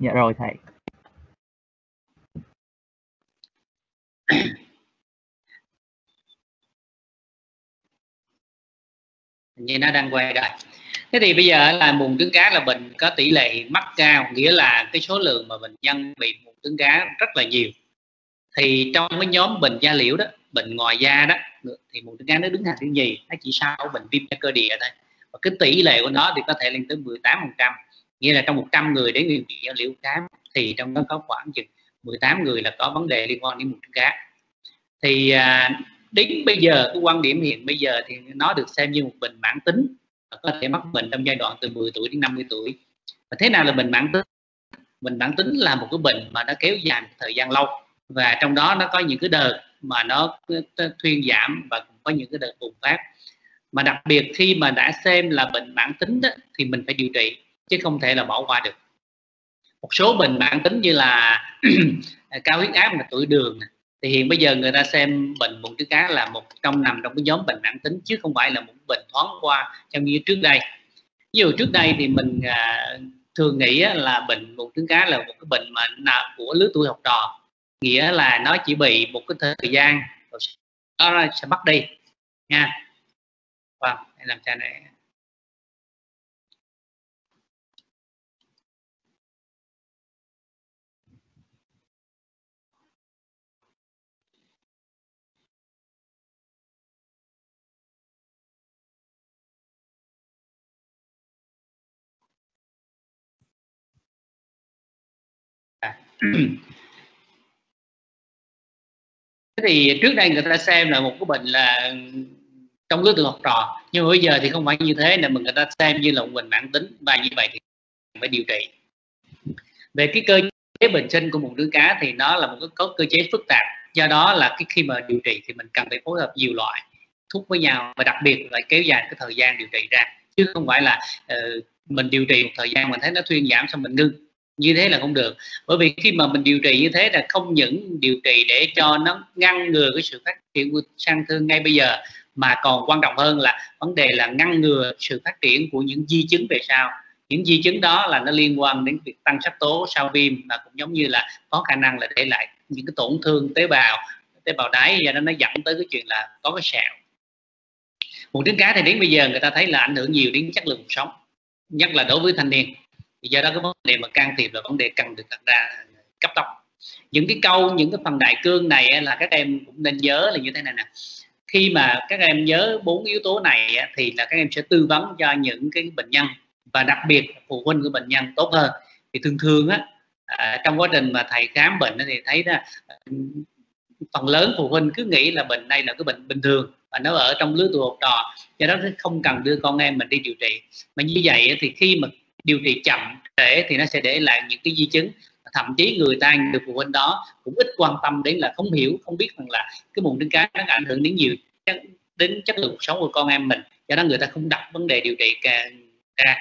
dạ rồi thầy. Như nó đang quay rồi. Thế thì bây giờ là mụn trứng cá là bệnh có tỷ lệ mắc cao, nghĩa là cái số lượng mà bệnh nhân bị mụn trứng cá rất là nhiều. Thì trong cái nhóm bệnh da liễu đó, bệnh ngoài da đó, thì mụn trứng cá nó đứng hàng thứ nhì, nó chỉ sau bệnh viêm da cơ địa thôi. Và cái tỷ lệ của nó thì có thể lên tới 18 phần trăm nghĩa là trong 100 người đến người bị da liễu cám thì trong đó có khoảng chừng 18 người là có vấn đề liên quan đến mụn trứng cá. Thì à, đến bây giờ cái quan điểm hiện bây giờ thì nó được xem như một bệnh mãn tính có thể mắc bệnh trong giai đoạn từ 10 tuổi đến 50 tuổi. Và thế nào là bệnh mãn tính? Bệnh mãn tính là một cái bệnh mà nó kéo dài một thời gian lâu và trong đó nó có những cái đợt mà nó thuyên giảm và cũng có những cái đợt bùng phát. Mà đặc biệt khi mà đã xem là bệnh mãn tính đó, thì mình phải điều trị chứ không thể là bỏ qua được. Một số bệnh mãn tính như là cao huyết áp là tuổi đường thì hiện bây giờ người ta xem bệnh mụn trứng cá là một trong nằm trong cái nhóm bệnh mãn tính chứ không phải là một bệnh thoáng qua trong như trước đây. Ví dụ trước đây thì mình à, thường nghĩ là bệnh mụn trứng cá là một cái bệnh mà nào của lứa tuổi học trò nghĩa là nó chỉ bị một cái thời gian rồi nó sẽ bắt đi nha. Vâng làm cho này. Thế thì trước đây người ta xem là một cái bệnh là trong lứa tuổi học trò nhưng mà bây giờ thì không phải như thế là mình người ta xem như là một bệnh mãn tính. Và như vậy thì phải điều trị. Về cái cơ chế bệnh sinh của một đứa cá thì nó là một cái có cơ chế phức tạp. Do đó là cái khi mà điều trị thì mình cần phải phối hợp nhiều loại thuốc với nhau và đặc biệt là kéo dài cái thời gian điều trị ra. Chứ không phải là uh, mình điều trị một thời gian mình thấy nó thuyên giảm xong mình ngưng như thế là không được. Bởi vì khi mà mình điều trị như thế là không những điều trị để cho nó ngăn ngừa cái sự phát triển của sang thương ngay bây giờ, mà còn quan trọng hơn là vấn đề là ngăn ngừa sự phát triển của những di chứng về sau. Những di chứng đó là nó liên quan đến việc tăng sắc tố sau viêm và cũng giống như là có khả năng là để lại những cái tổn thương tế bào tế bào đáy và nó nó dẫn tới cái chuyện là có cái sẹo. Một trứng cá thì đến bây giờ người ta thấy là ảnh hưởng nhiều đến chất lượng cuộc sống, nhất là đối với thanh niên do đó cái vấn đề mà can thiệp là vấn đề cần được đặt ra, cấp tốc. Những cái câu, những cái phần đại cương này là các em cũng nên nhớ là như thế này nè. Khi mà các em nhớ bốn yếu tố này thì là các em sẽ tư vấn cho những cái bệnh nhân và đặc biệt phụ huynh của bệnh nhân tốt hơn. Thì thường thường á à, trong quá trình mà thầy khám bệnh thì thấy là à, phần lớn phụ huynh cứ nghĩ là bệnh này là cái bệnh bình thường và nó ở trong lứa tuổi học trò, do đó không cần đưa con em mình đi điều trị. Mà như vậy thì khi mà điều trị chậm trễ thì nó sẽ để lại những cái di chứng. Thậm chí người ta được phụ huynh đó cũng ít quan tâm đến là không hiểu không biết rằng là cái mụn trứng cá nó ảnh hưởng đến nhiều đến chất lượng cuộc sống của con em mình do đó người ta không đặt vấn đề điều trị càng ra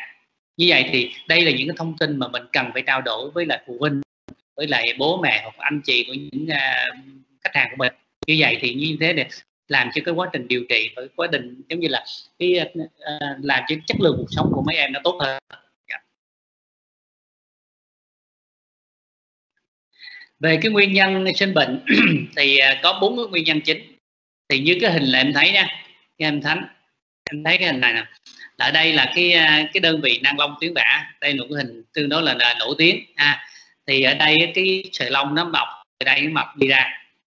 như vậy thì đây là những cái thông tin mà mình cần phải trao đổi với lại phụ huynh với lại bố mẹ hoặc anh chị của những uh, khách hàng của mình. Như vậy thì như thế để làm cho cái quá trình điều trị và quá trình giống như là cái uh, làm cho chất lượng cuộc sống của mấy em nó tốt hơn. Về cái nguyên nhân sinh bệnh thì à, có bốn cái nguyên nhân chính. Thì như cái hình là em thấy nha em thánh em thấy cái hình này nè. Ở đây là cái à, cái đơn vị năng long tuyến bã đây là một cái hình tương đối là, là nổi tiếng ha. Thì ở đây cái sợi lông nó mọc ở đây nó mọc đi ra.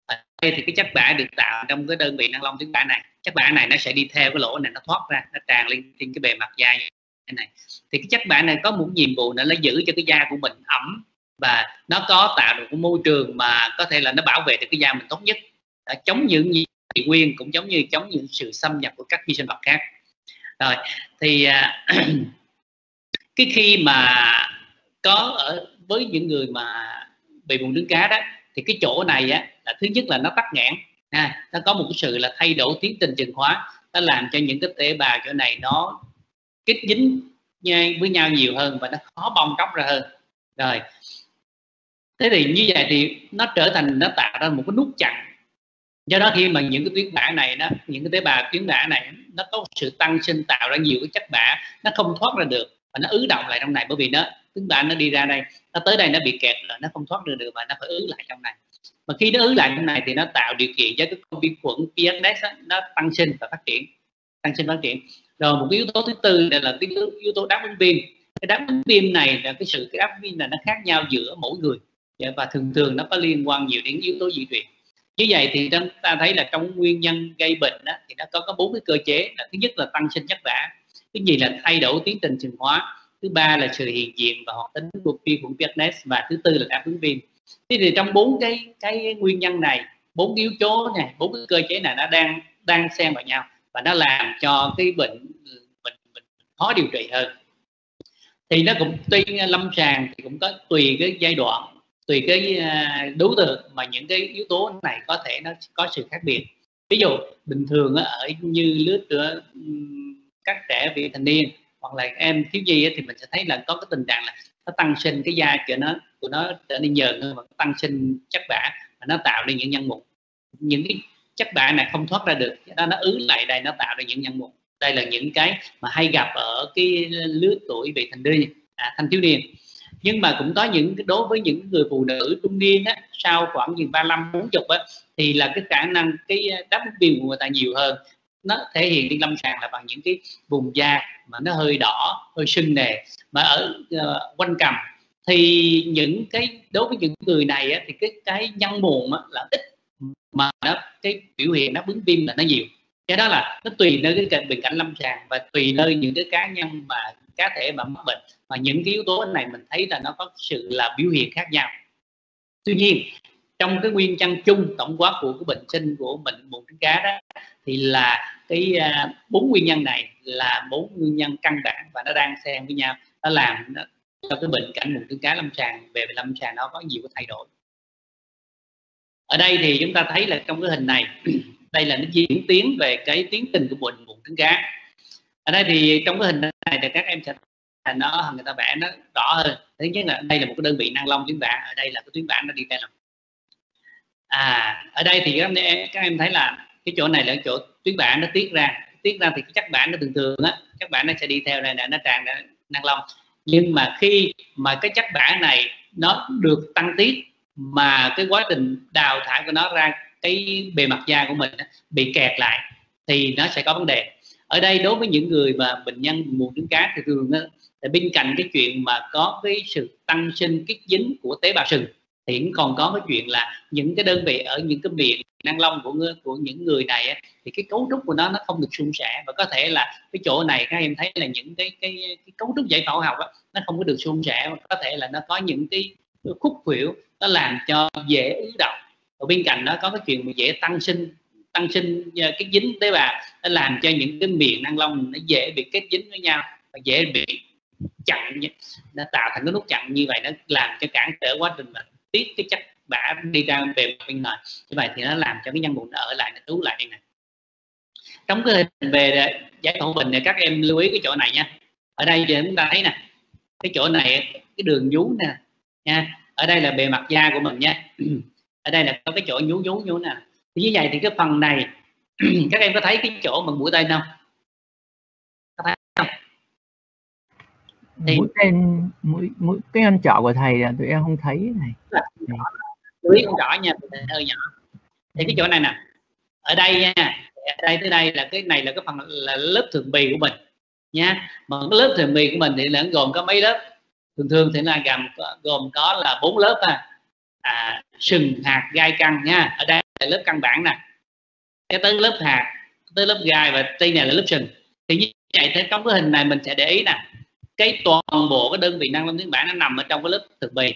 Ở đây thì cái chất bã được tạo trong cái đơn vị năng long tuyến bã này. Chất bã này nó sẽ đi theo cái lỗ này nó thoát ra nó tràn lên trên cái bề mặt da như thế này. Thì cái chất bã này có một nhiệm vụ là nó giữ cho cái da của mình ẩm và nó có tạo được một môi trường mà có thể là nó bảo vệ được cái da mình tốt nhất. À, chống những dị nguyên cũng giống như chống những sự xâm nhập của các vi sinh vật khác. Rồi thì à, cái khi mà có ở với những người mà bị buồn trứng cá đó thì cái chỗ này á là thứ nhất là nó tắc nghẽn ha nó có một cái sự là thay đổi tiến trình trường hóa. Nó làm cho những cái tế bào chỗ này nó kết dính với nhau nhiều hơn và nó khó bong tróc ra hơn. Rồi thế thì như vậy thì nó trở thành nó tạo ra một cái nút chặn. Do đó khi mà những cái tuyến bã này nó những cái tế bào tuyến bã này nó có sự tăng sinh tạo ra nhiều cái chất bã nó không thoát ra được và nó ứ động lại trong này. Bởi vì nó tuyến bã nó đi ra đây nó tới đây nó bị kẹt rồi nó không thoát ra được mà nó phải ứ lại trong này. Mà khi nó ứ lại trong này thì nó tạo điều kiện cho cái con vi khuẩn PSS nó tăng sinh và phát triển tăng sinh phát triển. Rồi một cái yếu tố thứ tư là cái yếu, yếu tố đáp ứng viêm cái đáp ứng viêm này là cái sự cái đáp ứng viêm là nó khác nhau giữa mỗi người. Dạ, và thường thường nó có liên quan nhiều đến yếu tố di truyền. Như vậy thì chúng ta thấy là trong nguyên nhân gây bệnh đó, thì nó có có bốn cái cơ chế. Là thứ nhất là tăng sinh chất bã thứ nhì là thay đổi tiến trình sinh hóa thứ ba là sự hiện diện và hoạt tính của vi khuẩn Vietness và thứ tư là đáp ứng viêm. Thế thì trong bốn cái cái nguyên nhân này bốn yếu tố này bốn cái cơ chế này nó đang đang xen vào nhau và nó làm cho cái bệnh bệnh, bệnh khó điều trị hơn. Thì nó cũng tuy lâm sàng thì cũng có tùy cái giai đoạn tùy cái à, đối tượng mà những cái yếu tố này có thể nó có sự khác biệt. Ví dụ bình thường ở như lứa tuổi các trẻ vị thành niên hoặc là em thiếu nhi thì mình sẽ thấy là có cái tình trạng là nó tăng sinh cái da của nó của nó trở nên nhờn hơn và tăng sinh chất bã và nó tạo nên những nhân mụn những cái chất bã này không thoát ra được đó nó ứ lại đây nó tạo ra những nhân mụn đây là những cái mà hay gặp ở cái lứa tuổi vị thành niên à, thanh thiếu niên nhưng mà cũng có những đối với những người phụ nữ trung niên á, sau khoảng chừng 35 40 á, thì là cái khả năng cái ờ, đáp ứng viêm của người ta nhiều hơn. Nó thể hiện trên lâm sàng là bằng những cái vùng da mà nó hơi đỏ hơi sưng nề mà ở uh, quanh cằm. Thì những cái đối với những người này á, thì cái cái nhân mồm á, là ít mà nó cái biểu hiện đáp ứng viêm là nó nhiều. Cái đó là nó tùy nơi cái bệnh cảnh lâm sàng và tùy nơi những cái cá nhân mà cá thể mà mắc bệnh mà những cái yếu tố này mình thấy là nó có sự là biểu hiện khác nhau. Tuy nhiên trong cái nguyên nhân chung tổng quát của cái bệnh sinh của bệnh mụn trứng cá đó thì là cái à, bốn uh, nguyên nhân này là bốn nguyên nhân căn bản và nó đang xen với nhau. Nó làm nó, cho cái bệnh cảnh mụn trứng cá lâm sàng về lâm sàng nó có nhiều cái thay đổi. Ở đây thì chúng ta thấy là trong cái hình này đây là nó diễn tiến về cái tiến trình của bệnh mụn trứng cá. Ở đây thì trong cái hình này thì các em sẽ là nó người ta vẽ nó rõ hơn. Thứ nhất là đây là một cái đơn vị năng long tuyến bã ở đây là cái tuyến bã nó đi theo à ở đây thì các em, các em thấy là cái chỗ này là chỗ tuyến bã nó tiết ra. Tiết ra thì cái chất bản nó thường thường á chất bản nó sẽ đi theo này nó tràn ra năng long. Nhưng mà khi mà cái chất bản này nó được tăng tiết mà cái quá trình đào thải của nó ra cái bề mặt da của mình bị kẹt lại thì nó sẽ có vấn đề. Ở đây đối với những người mà bệnh nhân mụn trứng cá thì thường thì bên cạnh cái chuyện mà có cái sự tăng sinh kích dính của tế bào sừng thì cũng còn có cái chuyện là những cái đơn vị ở những cái miệng năng long của của những người này thì cái cấu trúc của nó nó không được suôn sẻ. Và có thể là cái chỗ này các em thấy là những cái cái, cái cấu trúc giải phẫu học đó, nó không có được suôn sẻ. Và có thể là nó có những cái khúc khuỷu nó làm cho dễ ứ động. Ở bên cạnh đó có cái chuyện mà dễ tăng sinh tăng sinh ờ, cái dính tế bào nó làm cho những cái miệng năng long nó dễ bị kết dính với nhau và dễ bị chặn nó tạo thành cái nút chặn như vậy, nó làm cho cản trở quá trình mà tiết cái chất bã đi ra bề bên ngoài. Như vậy thì nó làm cho cái nhân mụn ở lại, nó cứu lại đây này. Trong cái hình về giải phẫu bình này, các em lưu ý cái chỗ này nha. Ở đây thì chúng ta thấy nè, cái chỗ này, cái đường nhú nè, nha. Ở đây là bề mặt da của mình nha. Ở đây là có cái chỗ nhú nhú nhú nè. Thì như vậy thì cái phần này, các em có thấy cái chỗ mà mũi tên không có thấy không thì mũi tên mũi mũi cái anh trọ của thầy là tụi em không thấy này. Chú ý con trỏ nha hơi nhỏ. Thì cái chỗ này nè ở đây nha ở đây tới đây là cái này là cái phần là lớp thường bì của mình nha. Mà cái lớp thường bì của mình thì là gồm có mấy lớp? Thường thường thì là gồm gồm có là bốn lớp à, à sừng hạt gai căng nha. Ở đây là lớp căn bản nè. Cái tới lớp hạt tới lớp gai và đây này là lớp sừng. Thì như vậy thế trong cái hình này mình sẽ để ý nè cái toàn bộ cái đơn vị năng lượng tiếng bản nó nằm ở trong cái lớp thực bì.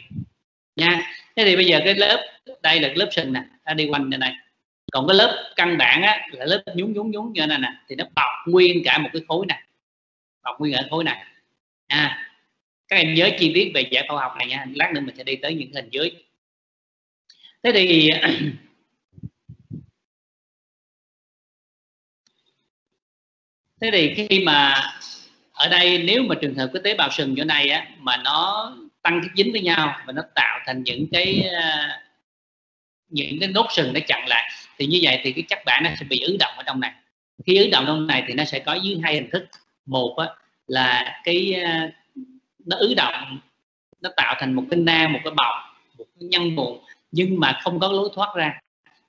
Nha. Thế thì bây giờ cái lớp, đây là lớp sừng nè. Nó đi quanh như này. Còn cái lớp căn bản á, là lớp nhún nhún nhún như này nè, thì nó bọc nguyên cả một cái khối này. Bọc nguyên cả khối này. À các em nhớ chi tiết về giải phẫu học này nha. Lát nữa mình sẽ đi tới những hình dưới. Thế thì thế thì khi mà ở đây nếu mà trường hợp cái tế bào sừng chỗ này á mà nó tăng cái dính với nhau và nó tạo thành những cái ờ, những cái nốt sừng nó chặn lại thì như vậy thì cái chất bản nó sẽ bị ứ động ở trong này. Khi ứ động trong này thì nó sẽ có dưới hai hình thức. Một á, là cái ờ, nó ứ động nó tạo thành một cái nang một cái bọc một cái nhân mụn nhưng mà không có lối thoát ra.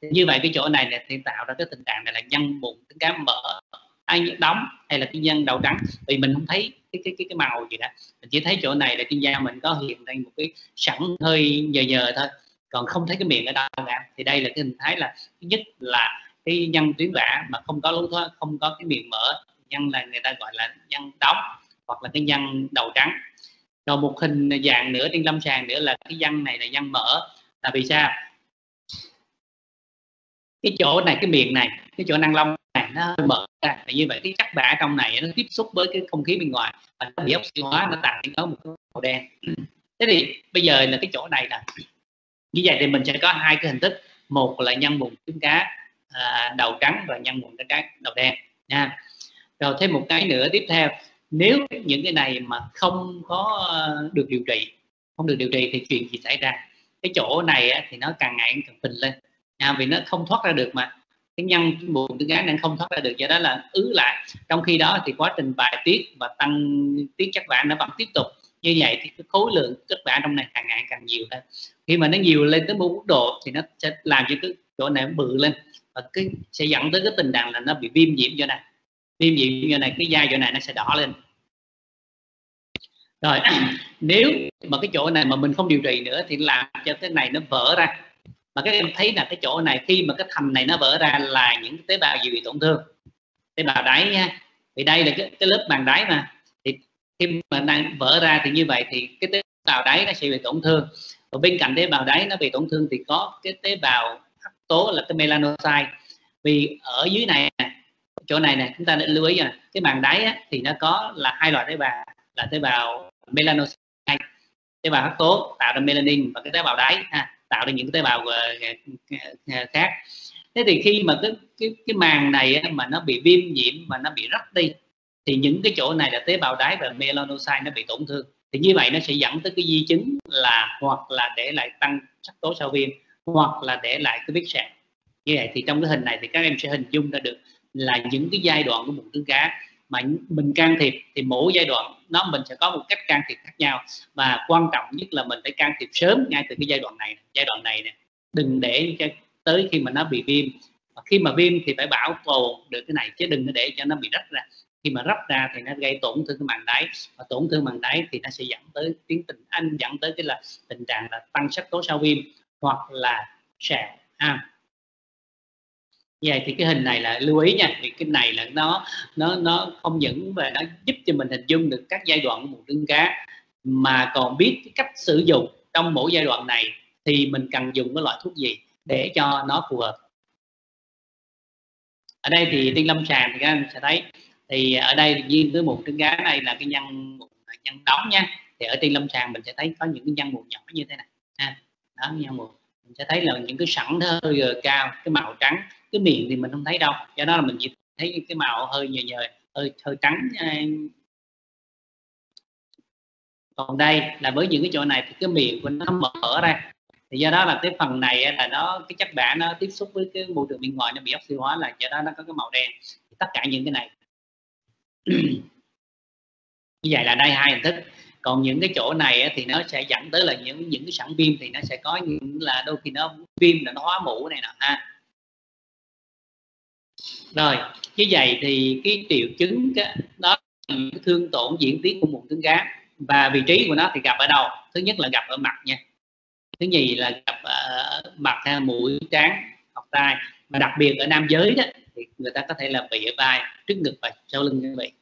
Thì như vậy cái chỗ này thì tạo ra cái tình trạng này là nhân mụn cái cá mở ai đóng hay là kinh nhân đầu trắng? Vì mình không thấy cái cái cái, cái màu gì đó mình chỉ thấy chỗ này là trên da mình có hiện lên một cái sẵn hơi nhờ nhờ thôi còn không thấy cái miệng ở đâu cả. Thì đây là cái hình thái là thứ nhất là cái nhân tuyến vã mà không có lối thoát không có cái miệng mở. Nhân là người ta gọi là nhân đóng hoặc là cái nhân đầu trắng. Rồi một hình dạng nữa trên lâm sàng nữa là cái nhân này là nhân mở. Là vì sao? Cái chỗ này cái miệng này cái chỗ năng long này nó mở ra thì như vậy cái chất bã trong này nó tiếp xúc với cái không khí bên ngoài. Và nó bị oxy hóa nó tạo nên có một cái màu đen. Thế thì bây giờ là cái chỗ này là như vậy thì mình sẽ có hai cái hình thức. Một là nhân mụn trứng cá à, đầu trắng và nhân mụn trứng cá đầu đen nha. Rồi thêm một cái nữa tiếp theo. Nếu những cái này mà không có ờ, được điều trị không được điều trị thì chuyện gì xảy ra? Cái chỗ này á, thì nó càng ngày càng phình lên à, vì nó không thoát ra được mà cái nhân buồn trứng cá đang không thoát ra được. Do đó là ứ lại. Trong khi đó thì quá trình bài tiết và tăng tiết chất bã nó vẫn tiếp tục. Như vậy thì cái khối lượng chất bã trong này càng ngày càng nhiều hơn. Khi mà nó nhiều lên tới một mức độ thì nó sẽ làm cho cái chỗ này bự lên. Và cái sẽ dẫn tới cái tình trạng là nó bị viêm nhiễm chỗ này. Viêm nhiễm chỗ này, cái da chỗ này nó sẽ đỏ lên. Rồi, nếu mà cái chỗ này mà mình không điều trị nữa thì làm cho cái này nó vỡ ra mà các em thấy là cái chỗ này khi mà cái thành này nó vỡ ra là những tế bào gì bị tổn thương. Tế bào đáy nha. Vì đây là cái, cái lớp màng đáy mà. Thì khi mà đang vỡ ra thì như vậy thì cái tế bào đáy nó sẽ bị tổn thương. Và bên cạnh tế bào đáy nó bị tổn thương thì có cái tế bào hắc tố là cái melanocyte. Vì ở dưới này chỗ này này chúng ta nên lưu ý là cái màng đáy á, thì nó có là hai loại tế bào là tế bào melanocyte tế bào hắc tố tạo ra melanin và cái tế bào đáy ha, tạo ra những tế bào ờ, khác. Thế thì khi mà cái cái cái màng này mà nó bị viêm nhiễm mà nó bị rách đi, thì những cái chỗ này là tế bào đáy và melanocyte nó bị tổn thương. Thì như vậy nó sẽ dẫn tới cái di chứng là, hoặc là để lại tăng sắc tố sau viêm, hoặc là để lại cái vết sẹo. Như vậy thì trong cái hình này thì các em sẽ hình dung ra được là những cái giai đoạn của mụn trứng cá mà mình can thiệp thì mỗi giai đoạn nó mình sẽ có một cách can thiệp khác nhau. Và quan trọng nhất là mình phải can thiệp sớm ngay từ cái giai đoạn này giai đoạn này nè. Đừng để cho tới khi mà nó bị viêm. Và khi mà viêm thì phải bảo tồn được cái này chứ đừng để cho nó bị rách ra. Khi mà rách ra thì nó gây tổn thương cái màng đáy. Và tổn thương màng đáy thì nó sẽ dẫn tới tiến tình, anh dẫn tới cái là tình trạng là tăng sắc tố sau viêm hoặc là sẹo ha vậy thì cái hình này là lưu ý nha. Thì cái này là nó nó nó không những về nó giúp cho mình hình dung được các giai đoạn của một trứng cá, mà còn biết cái cách sử dụng trong mỗi giai đoạn này thì mình cần dùng cái loại thuốc gì để cho nó phù hợp. Ở đây thì tiên lâm sàng thì các anh sẽ thấy. Thì ở đây riêng với một trứng cá này là cái nhân nhân đóng nha. Thì ở tiên lâm sàng mình sẽ thấy có những cái nhân mụn nhỏ như thế này. Ha, đó, nhân mụn mình sẽ thấy là những cái sẵn hơi ờ, cao, cái màu trắng, cái miệng thì mình không thấy đâu. Do đó là mình chỉ thấy cái màu hơi nhờ nhờ, hơi hơi trắng ờ. còn đây là với những cái chỗ này thì cái miệng của nó mở ra. Thì do đó là cái phần này là nó, cái chất bã nó tiếp xúc với cái môi trường bên ngoài nó bị oxy hóa là do đó nó có cái màu đen. Tất cả những cái này. Như vậy là đây hai hình thức còn những cái chỗ này thì nó sẽ dẫn tới là những những cái sẵn viêm thì nó sẽ có những là đôi khi nó viêm là nó hóa mũ này nè ha. Rồi, như vậy thì cái triệu chứng đó là thương tổn diễn tiến của mụn trứng cá và vị trí của nó thì gặp ở đâu? Thứ nhất là gặp ở mặt nha. Thứ nhì là gặp ở mặt hay mũi, trán, hoặc tai. Và đặc biệt ở nam giới đó thì người ta có thể là bị ở vai, trước ngực và sau lưng như vậy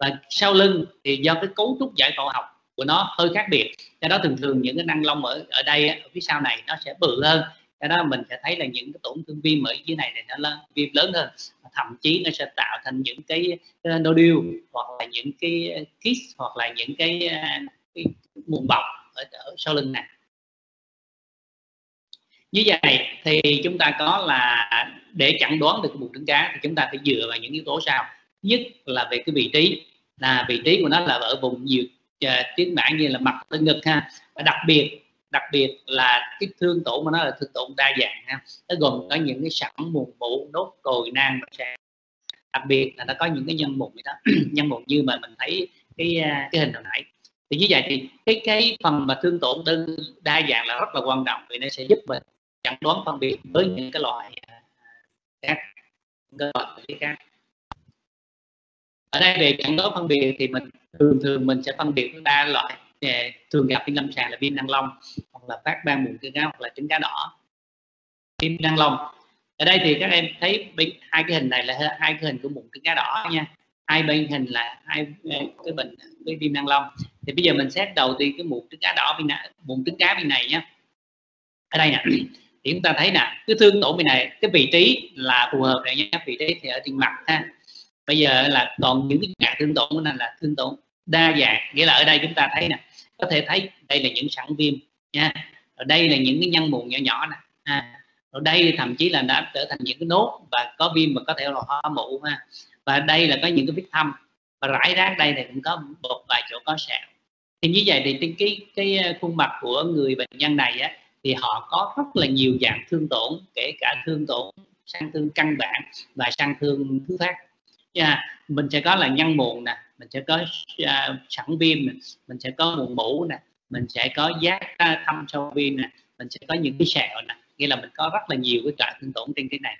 và sau lưng thì do cái cấu trúc giải phẫu học của nó hơi khác biệt do đó thường thường những cái năng lông ở ở đây ở phía sau này nó sẽ bự hơn. Do đó mình sẽ thấy là những cái tổn thương viêm ở dưới này thì nó lớn viêm lớn hơn thậm chí nó sẽ tạo thành những cái ờ, nodule hoặc là những cái ờ, kiss hoặc là những cái, ờ, cái mụn bọc ở, ở sau lưng này. Như vậy thì chúng ta có là để chẩn đoán được mụn trứng cá thì chúng ta phải dựa vào những yếu tố sau nhất là về cái vị trí. Là vị trí của nó là ở vùng nhiều à, uh, tiếng bản như là mặt lưng ngực ha. Và đặc biệt đặc biệt là cái thương tổn của nó là thương tổn đa dạng ha. Nó gồm có những cái sẵn mụn mũ nốt cồi nang và đặc biệt là nó có những cái nhân mụn đó. Nhân mụn như mà mình thấy cái à, cái hình hồi nãy. Thì như vậy thì cái cái phần mà thương tổn đơn đa dạng là rất là quan trọng vì nó sẽ giúp mình chẩn đoán phân biệt với những cái loại à, khác những cái loại khác ở đây về chẩn đoán phân biệt thì mình thường thường mình sẽ phân biệt ba loại. Thường gặp trên lâm sàng là viêm năng long, hoặc là phát ban mụn trứng cá hoặc là trứng cá đỏ. Viêm năng long. Ở đây thì các em thấy bên, hai cái hình này là hai cái hình của mụn trứng cá đỏ nha. Hai bên hình là hai ờ, cái bệnh cái viêm năng long. Thì bây giờ mình xét đầu tiên cái mụn trứng cá đỏ bên này mụn trứng cá bên này nhé ở đây nè, thì chúng ta thấy nè, cái thương tổn bên này, cái vị trí là phù hợp này nhé vị trí thì ở trên mặt ha bây giờ là còn những cái dạng thương tổn của này là thương tổn đa dạng. Nghĩa là ở đây chúng ta thấy nè, có thể thấy đây là những sẵn viêm nha. Ở đây là những cái nhân mụn nhỏ nhỏ nè, ha. Ở đây thậm chí là đã trở thành những cái nốt và có viêm và có thể là hoa mụ ha. Và đây là có những cái vết thâm. Và rải rác đây thì cũng có một vài chỗ có sẹo. Thì như vậy thì cái cái ờ, khuôn mặt của người bệnh nhân này á, thì họ có rất là nhiều dạng thương tổn, kể cả thương tổn sang thương căn bản và sang thương thứ phát yeah. mình sẽ có là nhân mụn nè mình sẽ có uh, sẵn viêm nè mình sẽ có mụn mũ nè mình sẽ có giác uh, thâm sâu viêm nè mình sẽ có những cái sẹo nè nghĩa là mình có rất là nhiều cái loại thương tổn trên cái này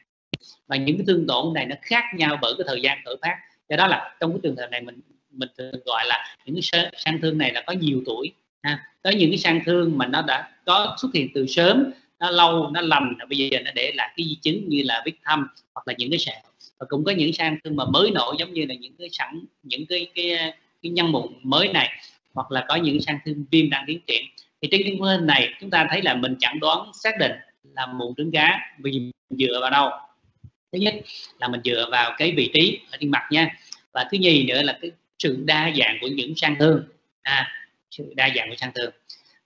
và những cái thương tổn này nó khác nhau bởi cái thời gian khởi phát do đó là trong cái trường hợp này mình mình thường gọi là những cái sang thương này là có nhiều tuổi ha. có những cái sang thương mà nó đã có xuất hiện từ sớm nó lâu nó lành. Bây giờ nó để lại cái di chứng như là vết thâm hoặc là những cái sẹo và cũng có những sang thương mà mới nổi giống như là những cái sẵn những cái cái cái nhân mụn mới này. Hoặc là có những sang thương viêm đang tiến triển. Thì trên cái hình này chúng ta thấy là mình chẩn đoán xác định là mụn trứng cá vì dựa vào đâu? Thứ nhất là mình dựa vào cái vị trí ở trên mặt nha. Và thứ nhì nữa là cái sự đa dạng của những sang thương. À, sự đa dạng của sang thương.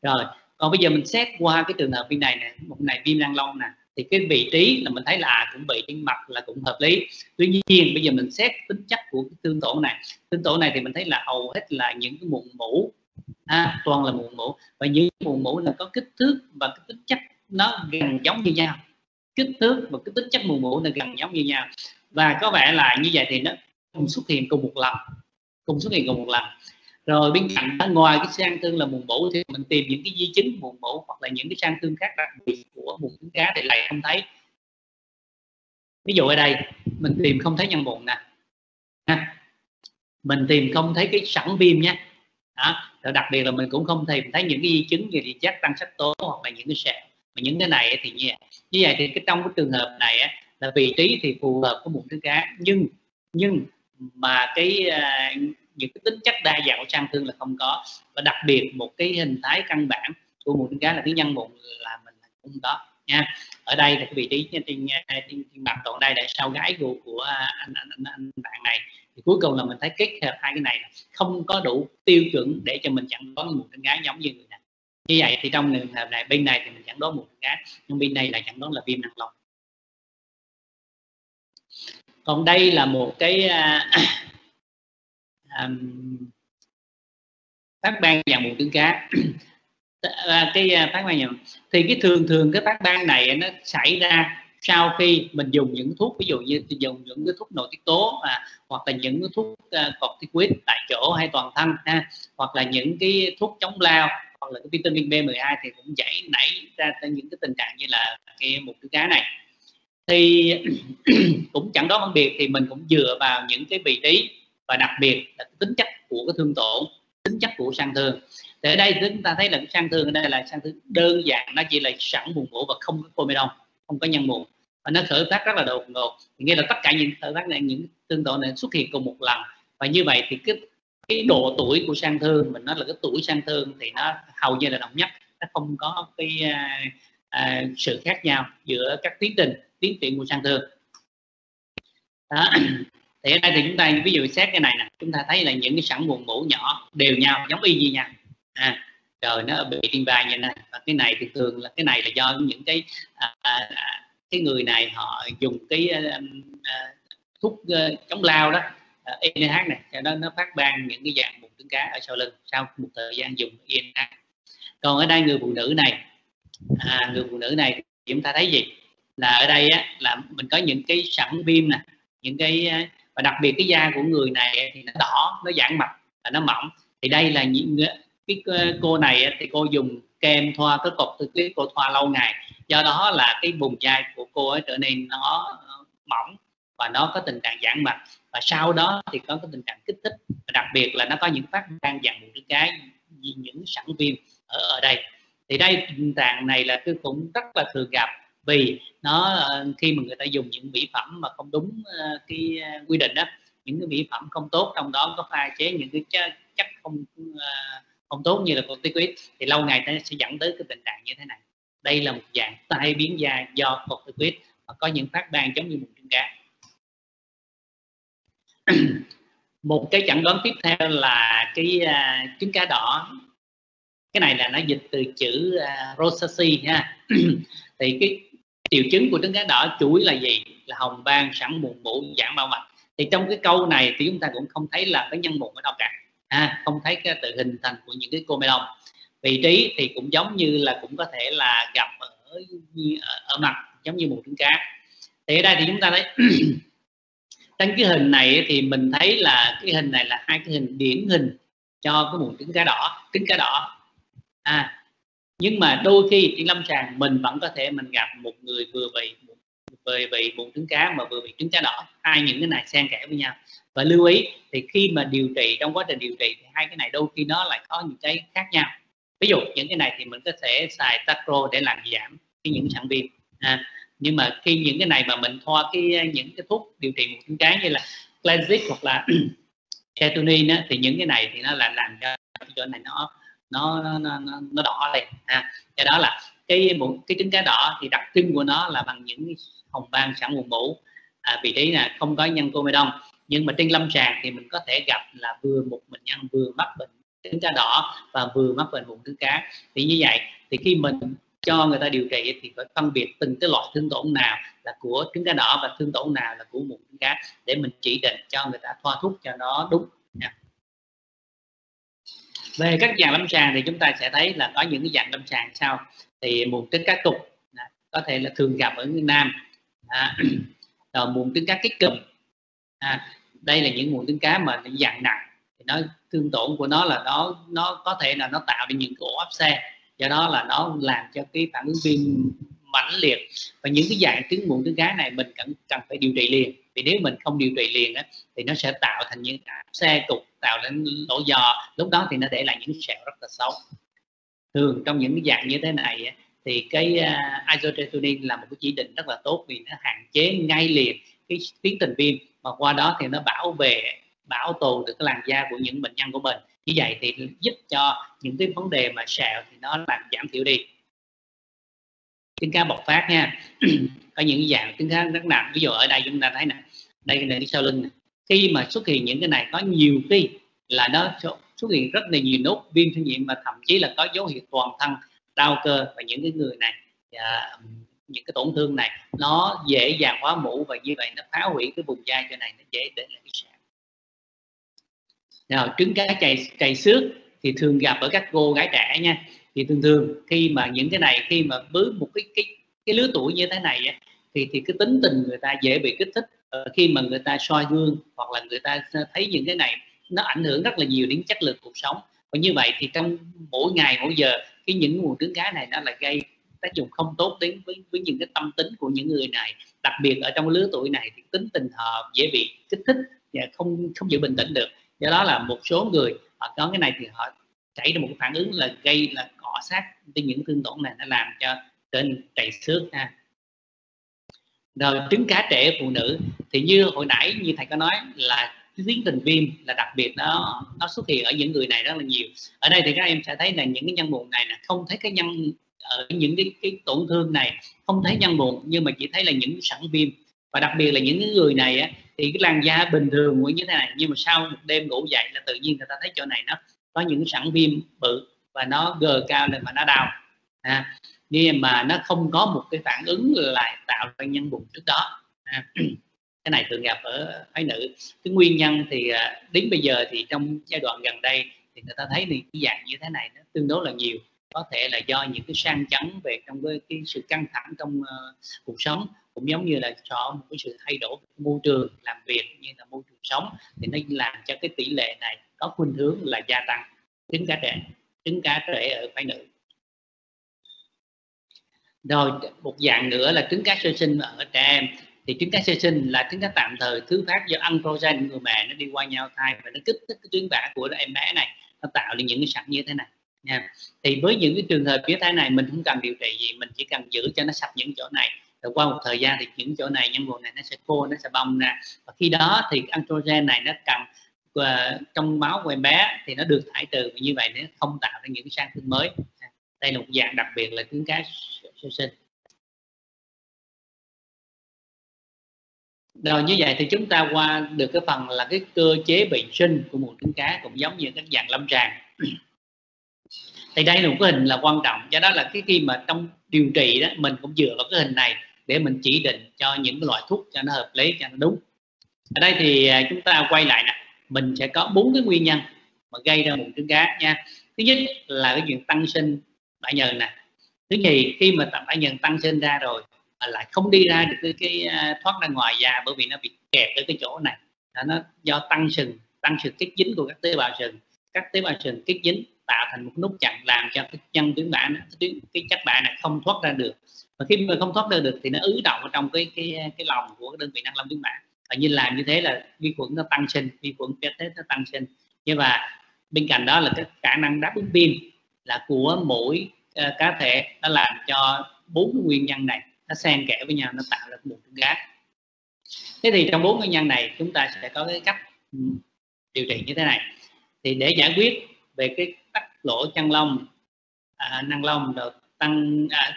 Rồi còn bây giờ mình xét qua cái trường hợp viêm này nè một này viêm răng long nè thì cái vị trí là mình thấy là à, cũng bị trên mặt là cũng hợp lý. Tuy nhiên bây giờ mình xét tính chất của cái tương tổ này. Tương tổ này thì mình thấy là hầu hết là những cái mụn mũ à, toàn là mụn mũ và những mụn mũ là có kích thước và cái tính chất nó gần giống như nhau. Kích thước và cái tính chất mụn mũ là gần giống như nhau. Và có vẻ là như vậy thì nó cùng xuất hiện cùng một lần. Cùng xuất hiện cùng một lần rồi bên cạnh đó ngoài cái sang thương là mụn mũ thì mình tìm những cái di chứng mụn mũ hoặc là những cái sang thương khác đặc biệt của mụn trứng cá thì lại không thấy ví dụ ở đây mình tìm không thấy nhân mụn nè ha. mình tìm không thấy cái sẵn viêm nhé đó. Rồi đặc biệt là mình cũng không tìm thấy những cái di chứng như thì giác tăng sắc tố hoặc là những cái sẹo mà những cái này thì như vậy như vậy thì cái trong cái trường hợp này á, là vị trí thì phù hợp với mụn trứng cá nhưng nhưng mà cái uh, những cái tính chất đa dạng của sang thương là không có. Và đặc biệt một cái hình thái căn bản của mụn trứng cá là cái nhân mụn là mình cũng có nha. Ở đây là cái vị trí trên trên, trên, mặt còn đây là sau gái của của anh anh, anh, anh bạn này. Thì cuối cùng là mình thấy kết hợp hai cái này không có đủ tiêu chuẩn để cho mình chẩn đoán một con gái giống như người này. Như vậy thì trong trường hợp này bên này thì mình chẩn đoán một con gái nhưng bên này là chẩn đoán là viêm năng lông. Còn đây là một cái à, um, phát ban dạng mụn trứng cá. À, cái à, phát ban dạng thì cái thường thường cái phát ban này nó xảy ra sau khi mình dùng những thuốc ví dụ như dùng những cái thuốc nội tiết tố à, hoặc là những cái thuốc uh, corticoid tại chỗ hay toàn thân ha, hoặc là những cái thuốc chống lao hoặc là cái vitamin B12 thì cũng dễ nảy ra những cái tình trạng như là cái một cái cá này. Thì cũng chẳng đó phân biệt thì mình cũng dựa vào những cái vị trí và đặc biệt là tính chất của cái thương tổn tính chất của sang thương. Thì ở đây chúng ta thấy là cái sang thương ở đây là sang thương đơn giản nó chỉ là sẵn buồn ngủ và không có comedon không có nhân mụn. Và nó khởi phát rất là đột ngột. Nghĩa là tất cả những khởi phát này những thương tổn này xuất hiện cùng một lần. Và như vậy thì cái cái độ tuổi của sang thương mình nói là cái tuổi sang thương thì nó hầu như là đồng nhất. Nó không có cái uh, uh, sự khác nhau giữa các tiến trình tiến triển của sang thương. Đó thì ở đây thì chúng ta ví dụ xét cái này nè chúng ta thấy là những cái sẵn buồn mũ nhỏ đều nhau giống y như nhau. À, rồi nó bị trên vai như này. Và cái này thì thường là cái này là do những cái à, à, à, cái người này họ dùng cái à, à, thuốc à, chống lao đó à, ENH này cho nó nó phát ban những cái dạng mụn trứng cá ở sau lưng sau một thời gian dùng ENH còn ở đây người phụ nữ này à, người phụ nữ này thì chúng ta thấy gì? Là ở đây á, là mình có những cái sẵn viêm nè những cái à, và đặc biệt cái da của người này thì nó đỏ, nó giãn mạch và nó mỏng. Thì đây là những ờ, cái cô này thì cô dùng kem thoa, cái cột từ cái cô thoa lâu ngày. Do đó là cái vùng da của cô ấy trở nên nó ờ, mỏng và nó có tình trạng giãn mạch. Và sau đó thì có cái tình trạng kích thích. Và đặc biệt là nó có những phát ban dạng mụn trứng cá những sẵn viêm ở ở đây. Thì đây tình trạng này là cái cũng rất là thường gặp vì nó ờ, khi mà người ta dùng những mỹ phẩm mà không đúng ờ, cái ờ, quy định đó những cái mỹ phẩm không tốt trong đó có pha chế những cái chất, chất không không tốt như là corticoid thì lâu ngày nó sẽ dẫn tới cái tình trạng như thế này. Đây là một dạng tai biến da do corticoid và có những phát ban giống như mụn trứng cá một cái chẩn đoán tiếp theo là cái uh, trứng cá đỏ. Cái này là nó dịch từ chữ uh, rosacea ha. Thì cái triệu chứng của trứng cá đỏ chủ yếu là gì? Là hồng ban sẵn mụn mủ giãn bao mạch. Thì trong cái câu này thì chúng ta cũng không thấy là cái nhân mụn ở đâu cả. À, không thấy cái tự hình thành của những cái comelon. Vị trí thì cũng giống như là cũng có thể là gặp ở ở, ở mặt giống như một trứng cá. Thì ở đây thì chúng ta thấy trên cái hình này thì mình thấy là cái hình này là hai cái hình điển hình cho cái mụn trứng cá đỏ trứng cá đỏ. À nhưng mà đôi khi trên lâm sàng mình vẫn có thể mình gặp một người vừa bị vừa bị mụn trứng cá mà vừa bị trứng cá đỏ. Hai những cái này xen kẽ với nhau. Và lưu ý thì khi mà điều trị trong quá trình điều trị thì hai cái này đôi khi nó lại có những cái khác nhau. Ví dụ những cái này thì mình có thể xài tacro để làm giảm cái những sản viêm à, nhưng mà khi những cái này mà mình thoa cái những cái thuốc điều trị mụn trứng cá như là Cleansic hoặc là Ketunin thì những cái này thì nó là làm cho chỗ này nó nó nó, nó, nó đỏ lên ha. Do đó là cái một cái trứng cá đỏ thì đặc trưng của nó là bằng những hồng ban sẵn nguồn mũ. À, vị trí là không có nhân comedon nhưng mà trên lâm sàng thì mình có thể gặp là vừa một bệnh nhân vừa mắc bệnh trứng cá đỏ và vừa mắc bệnh mụn trứng cá. Thì như vậy thì khi mình cho người ta điều trị thì phải phân biệt từng cái loại thương tổn nào là của trứng cá đỏ và thương tổn nào là của mụn trứng cá để mình chỉ định cho người ta thoa thuốc cho nó đúng nha về các dạng lâm sàng thì chúng ta sẽ thấy là có những cái dạng lâm sàng sau. Thì mụn trứng cá cục à, có thể là thường gặp ở người nam. À, rồi mụn trứng cá kích cụm à, đây là những mụn trứng cá mà dạng nặng. Thì nó thương tổn của nó là nó nó có thể là nó tạo ra những cái ổ áp xe. Do đó là nó làm cho cái phản ứng viêm mãnh liệt. Và những cái dạng trứng mụn trứng cá này mình cần cần phải điều trị liền vì nếu mình không điều trị liền á, thì nó sẽ tạo thành những xe cục tạo lên lỗ giò lúc đó thì nó để lại những sẹo rất là xấu. Thường trong những cái dạng như thế này á, thì cái à, uh, isotretinoin là một cái chỉ định rất là tốt vì nó hạn chế ngay liền cái tiến trình viêm mà qua đó thì nó bảo vệ bảo tồn được cái làn da của những bệnh nhân của mình. Như vậy thì giúp cho những cái vấn đề mà sẹo thì nó làm giảm thiểu đi tiếng cá bộc phát nha. Có những dạng tiếng cá rất nặng ví dụ ở đây chúng ta thấy nè. Đây là cái sau lưng này. khi mà xuất hiện những cái này có nhiều khi là nó xuất hiện rất là nhiều nốt viêm sinh nhiễm và thậm chí là có dấu hiệu toàn thân đau cơ và những cái người này à, những cái tổn thương này nó dễ dàng hóa mũ và như vậy nó phá hủy cái vùng da cho này nó dễ để lại cái sẹo nào trứng cá chày chày xước thì thường gặp ở các cô gái trẻ nha thì thường thường khi mà những cái này khi mà với một cái cái cái lứa tuổi như thế này thì thì cái tính tình người ta dễ bị kích thích. Ờ, khi mà người ta soi gương hoặc là người ta thấy những cái này nó ảnh hưởng rất là nhiều đến chất lượng cuộc sống. Và như vậy thì trong mỗi ngày mỗi giờ cái những nguồn trứng cá này nó là gây tác dụng không tốt đến với, với những cái tâm tính của những người này. Đặc biệt ở trong lứa tuổi này thì tính tình họ dễ bị kích thích và không không giữ bình tĩnh được. Do đó là một số người họ có cái này thì họ xảy ra một phản ứng là gây là cọ sát với những thương tổn này nó làm cho trên chảy xước ha. Rồi trứng cá trẻ phụ nữ thì như hồi nãy như thầy có nói là tiến tình viêm là đặc biệt nó nó xuất hiện ở những người này rất là nhiều. Ở đây thì các em sẽ thấy là những cái nhân mụn này là không thấy cái nhân ở những cái, cái tổn thương này không thấy nhân mụn nhưng mà chỉ thấy là những sẵn viêm. Và đặc biệt là những người này á, thì cái làn da bình thường như thế này nhưng mà sau một đêm ngủ dậy là tự nhiên người ta thấy chỗ này nó có những sẵn viêm bự và nó gờ cao lên mà nó đau. À, nhưng mà nó không có một cái phản ứng lại tạo ra nhân bụng trước đó. À, cái này thường gặp ở phái nữ. Cái nguyên nhân thì à, đến bây giờ thì trong giai đoạn gần đây thì người ta thấy thì cái dạng như thế này nó tương đối là nhiều. Có thể là do những cái sang chấn về trong cái, cái sự căng thẳng trong uh, cuộc sống cũng giống như là cho một cái sự thay đổi môi trường làm việc như là môi trường sống thì nó làm cho cái tỷ lệ này có khuynh hướng là gia tăng trứng cá trẻ trứng cá trẻ ở phái nữ. Rồi, một dạng nữa là trứng cá sơ sinh ở trẻ em. Thì trứng cá sơ sinh là trứng cá tạm thời thứ phát do androgen người mẹ nó đi qua nhau thai và nó kích thích cái tuyến bã của em bé này, nó tạo nên những cái sẵn như thế này, nha. Thì với những cái trường hợp như thế này, mình không cần điều trị gì, mình chỉ cần giữ cho nó sạch những chỗ này. Rồi qua một thời gian thì những chỗ này nhân vùng này nó sẽ khô, nó sẽ bong ra. Và khi đó thì androgen này nó cần và trong máu của em bé thì nó được thải trừ như vậy nó không tạo ra những cái sang thương mới. À, đây là một dạng đặc biệt là trứng cá sơ sinh. Rồi, như vậy thì chúng ta qua được cái phần là cái cơ chế bệnh sinh của một trứng cá cũng giống như các dạng lâm sàng. Thì đây là một cái hình là quan trọng, do đó là cái khi mà trong điều trị đó, mình cũng dựa vào cái hình này để mình chỉ định cho những cái loại thuốc cho nó hợp lý, cho nó đúng. Ở đây thì à, chúng ta quay lại nè mình sẽ có bốn cái nguyên nhân mà gây ra mụn trứng cá nha. Thứ nhất là cái chuyện tăng sinh bã nhờn nè. Thứ nhì khi mà tập bã nhờn tăng sinh ra rồi mà lại không đi ra được cái, cái à, thoát ra ngoài da bởi vì nó bị kẹp ở cái chỗ này là nó do tăng sừng tăng sự kết dính của các tế bào sừng. Các tế bào sừng kết dính tạo thành một nút chặn làm cho cái chân tuyến bã cái, cái chất bã này không thoát ra được. Và khi mà không thoát ra được thì nó ứ động ở trong cái cái cái lòng của cái đơn vị năng lâm tuyến bã và như làm như thế là vi khuẩn nó tăng sinh vi khuẩn kết nó tăng sinh. Nhưng mà bên cạnh đó là cái khả năng đáp ứng pin là của mỗi uh, cá thể nó làm cho bốn nguyên nhân này nó xen kẽ với nhau nó tạo ra một trứng cá thế thì trong bốn nguyên nhân này chúng ta sẽ có cái cách điều trị như thế này. Thì để giải quyết về cái tắc lỗ chân lông à, năng lông rồi tăng à,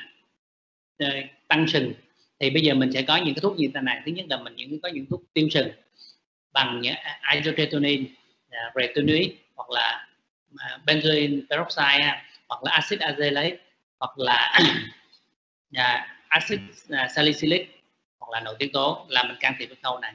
ờ, tăng sừng thì bây giờ mình sẽ có những cái thuốc như thế này? Thứ nhất là mình những có những thuốc tiêu sừng bằng isotretinoin à, à, retinoid hoặc là benzoin benzoyl peroxide hoặc là axit azelaic hoặc là axit salicylic hoặc là nội tiết tố là mình can thiệp cái khâu này.